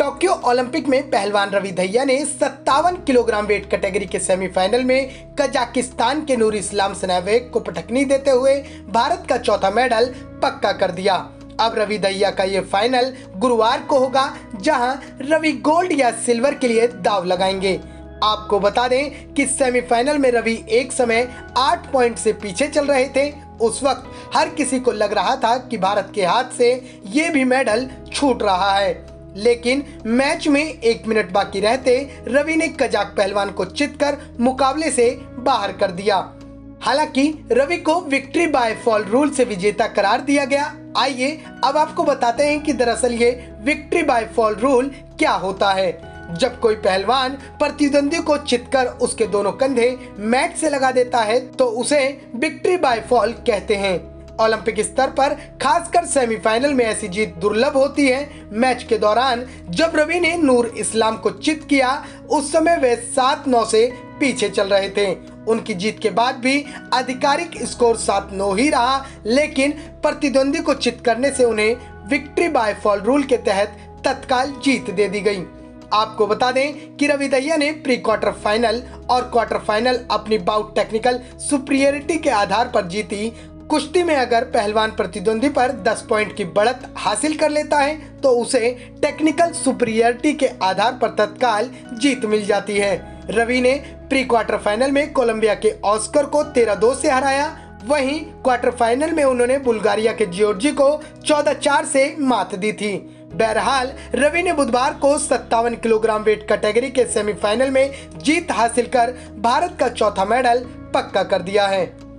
Tokyo Olympic में पहलवान रवि दहिया ने सत्तावन किलोग्राम वेट कैटेगरी के सेमीफाइनल में कजाकिस्तान के नूर इस्लाम सनावेक को पटकनी देते हुए भारत का चौथा मेडल पक्का कर दिया। अब रवि दहिया का ये फाइनल गुरुवार को होगा, जहाँ रवि गोल्ड या सिल्वर के लिए दाव लगाएँगे। आपको बता दें कि सेमीफाइनल में रवि एक समय आठ पॉइंट से पीछे चल रहे थे। उस वक्त हर किसी को लग रहा था कि भारत के हाथ से ये भी मेडल छूट रहा है। लेकिन मैच में एक मिनट बाकी रहते, रवि ने कजाक पहलवान को चित कर मुकाबले से बाहर कर दिया। हालाँकि रवि को विक्ट्री बाय फॉल रूल से विजेता करार दिया गया। आइए अब आपको बताते हैं कि दरअसल ये विक्ट्री बाय फॉल रूल क्या होता है। जब कोई पहलवान प्रतिद्वंदी को चितकर उसके दोनों कंधे मैट से लगा देता है तो उसे विक्ट्री बाय फॉल कहते हैं। ओलंपिक स्तर पर खासकर सेमीफाइनल में ऐसी जीत दुर्लभ होती है। मैच के दौरान, जब रवि ने नूर इस्लाम को चित किया, उस समय वे सात नौ से पीछे चल रहे थे। उनकी जीत के बाद भी आधिकारिक स्कोर सात नौ ही रहा, लेकिन प्रतिद्वंदी को चित करने से उन्हें विक्ट्री बाय फॉल रूल के तहत तत्काल जीत दे दी गई। आपको बता दें कि रवि दहिया ने प्री क्वार्टर फाइनल और क्वार्टर फाइनल अपनी बाउट टेक्निकल सुप्रियरिटी के आधार पर जीती कुश्ती में अगर पहलवान प्रतिद्वंदी पर 10 पॉइंट की बढ़त हासिल कर लेता है तो उसे टेक्निकल सुप्रियरिटी के आधार पर तत्काल जीत मिल जाती है। रवि ने प्री क्वार्टर फाइनल में कोलंबिया के ऑस्कर को तेरह दो से हराया। वहीं क्वार्टर फाइनल में उन्होंने बुल्गारिया के जियोर्जी को चौदह चार से मात दी थी। बहरहाल, रवि ने बुधवार को सत्तावन किलोग्राम वेट कैटेगरी के सेमीफाइनल में जीत हासिल कर भारत का चौथा मेडल पक्का कर दिया है।